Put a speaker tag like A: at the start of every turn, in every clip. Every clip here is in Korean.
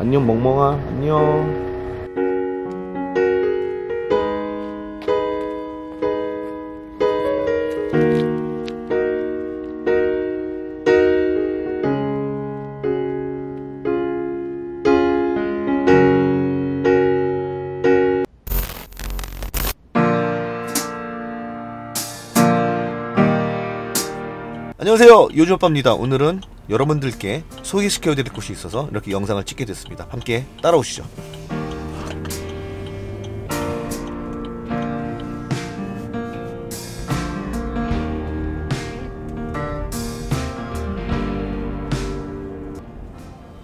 A: 안녕 멍멍아. 안녕. 안녕하세요. 요즘오빠입니다. 오늘은 여러분들께 소개시켜 드릴 곳이 있어서 이렇게 영상을 찍게 됐습니다. 함께 따라오시죠.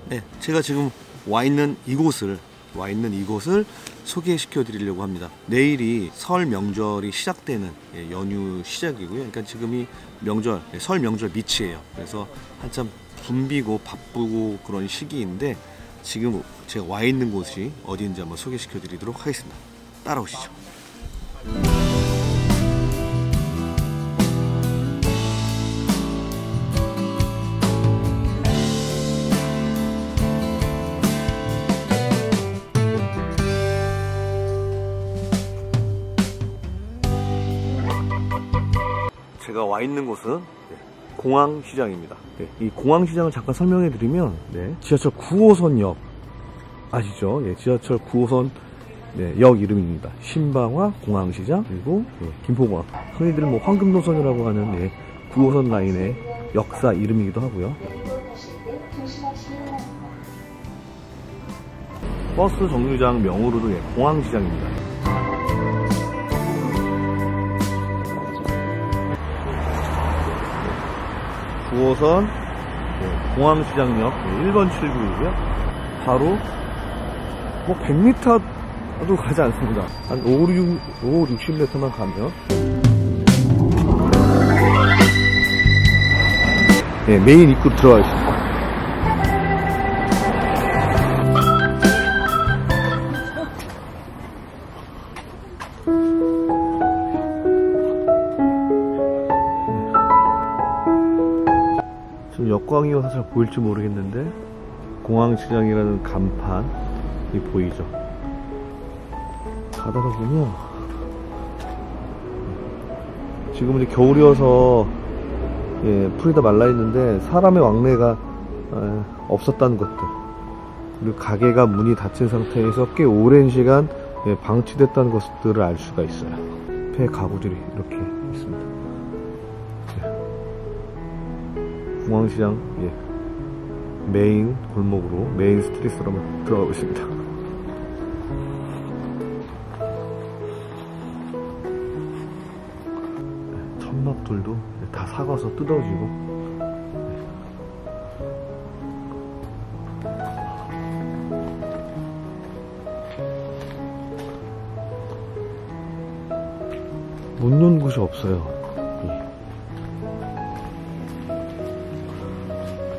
A: 네 제가 지금 와 있는 이곳을 와 있는 이곳을 소개시켜 드리려고 합니다. 내일이 설 명절이 시작되는 예, 연휴 시작이고요. 그러니까 지금이 명절, 예, 설 명절 밑이에요. 그래서 한참 붐비고 바쁘고 그런 시기인데 지금 제가 와 있는 곳이 어디인지 한번 소개시켜 드리도록 하겠습니다. 따라오시죠. 제가 와 있는 곳은 네, 공항시장입니다. 네, 이 공항시장을 잠깐 설명해 드리면 네, 지하철 9호선역 아시죠? 예, 지하철 9호선 네, 역 이름입니다. 신방화 공항시장 그리고 예, 김포공항 흔히들 뭐 황금노선이라고 하는 예, 9호선 라인의 역사 이름이기도 하고요. 버스 정류장 명으로도 예, 공항시장입니다. 9호선 공항시장역 1번 출구이고요. 바로 뭐 100m도 가지 않습니다. 한 5, 6, 5 60m만 가면 네, 메인 입구로 들어가 있습니다. 지금 역광이어서 잘 보일지 모르겠는데 공항시장이라는 간판이 보이죠. 가다가 보면 지금 이제 겨울이어서 예, 풀이 다 말라있는데 사람의 왕래가 에, 없었다는 것들. 그리고 가게가 문이 닫힌 상태에서 꽤 오랜 시간 예, 방치됐다는 것들을 알 수가 있어요. 폐 가구들이 이렇게 있습니다 공항시장 예. 메인 골목으로 main street로 한번 들어가고 있습니다. 천막들도 다 삭아서 뜯어지고 문연 곳이 없어요.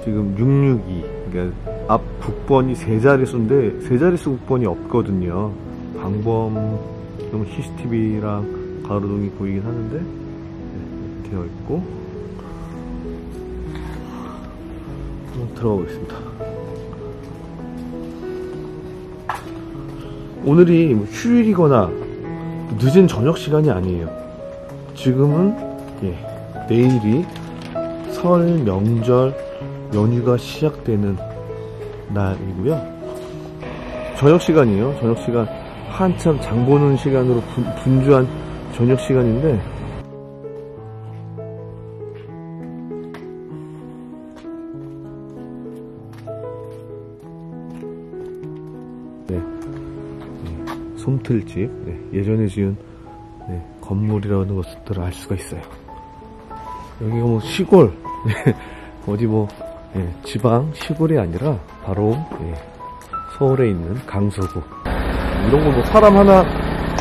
A: 지금 662 그러니까 앞 국번이 세 자릿수인데 세 자릿수 국번이 없거든요. 방범용 CCTV랑 가로등이 보이긴 하는데 네, 되어 있고. 한번 들어가 보겠습니다. 오늘이 뭐 휴일이거나 늦은 저녁 시간이 아니에요. 지금은 예, 내일이 설 명절 연휴가 시작되는 날이고요. 저녁 시간이에요. 저녁 시간 한참 장 보는 시간으로 분, 분주한 저녁 시간인데 네, 네 솜틀집 네, 예전에 지은 네, 건물이라는 것들을 알 수가 있어요. 여기가 뭐 시골 네, 어디 뭐 예, 지방 시골이 아니라 바로 예, 서울에 있는 강서구. 이런 거 뭐 사람 하나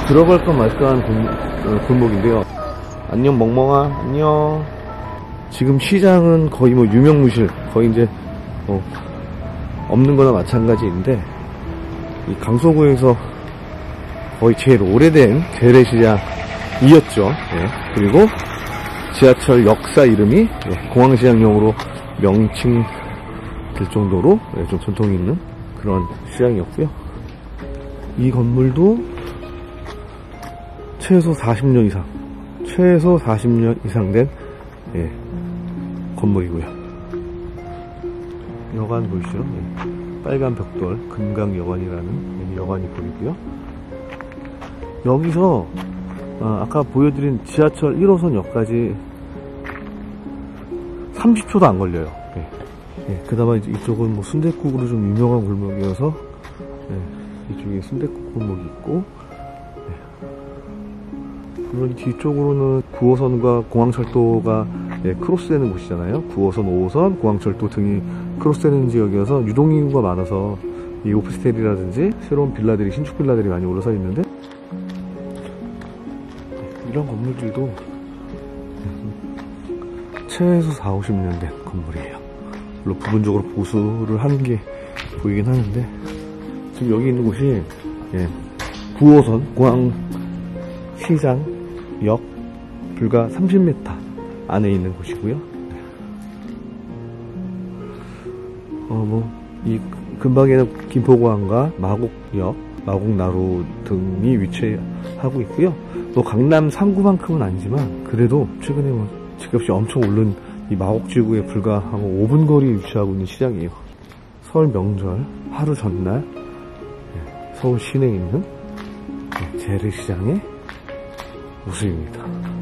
A: 들어갈까 말까한 골, 골목인데요. 안녕 멍멍아. 안녕. 지금 시장은 거의 뭐 유명무실 거의 이제 뭐 없는 거나 마찬가지인데 이 강서구에서 거의 제일 오래된 재래시장이었죠. 예, 그리고 지하철 역사 이름이 예, 공항시장용으로 명칭 될 정도로 예, 좀 전통이 있는 그런 시장이었고요. 이 건물도 최소 40년 이상, 최소 40년 이상 된 예, 건물이고요. 여관 보이시죠? 예, 빨간 벽돌 금강 여관이라는 여관이 보이고요. 여기서 아, 까 보여드린 지하철 1호선역까지 30초도 안 걸려요. 예. 예, 그나마 이쪽은 뭐 순대국으로 좀 유명한 골목이어서 예, 이쪽에 순대국 골목이 있고 예. 물론 뒤쪽으로는 9호선과 공항철도가 예, 크로스되는 곳이잖아요. 9호선, 5호선, 공항철도 등이 크로스되는 지역이어서 유동인구가 많아서 이 오피스텔이라든지 새로운 빌라들이 신축 빌라들이 많이 올라서 있는데 이런 건물들도 최소 4, 50년 된 건물이에요. 물론 부분적으로 보수를 하는 게 보이긴 하는데 지금 여기 있는 곳이 예, 9호선 공항 시장 역 불과 30m 안에 있는 곳이고요. 어뭐 이 근방에는 김포공항과 마곡역, 마곡나루 등이 위치하고 있고요. 또 강남 3구만큼은 아니지만 그래도 최근에 뭐 집값이 엄청 오른 이 마곡지구에 불과하고 5분 거리에 위치하고 있는 시장이에요. 설 명절 하루 전날 예, 서울 시내에 있는 예, 재래시장의 모습입니다.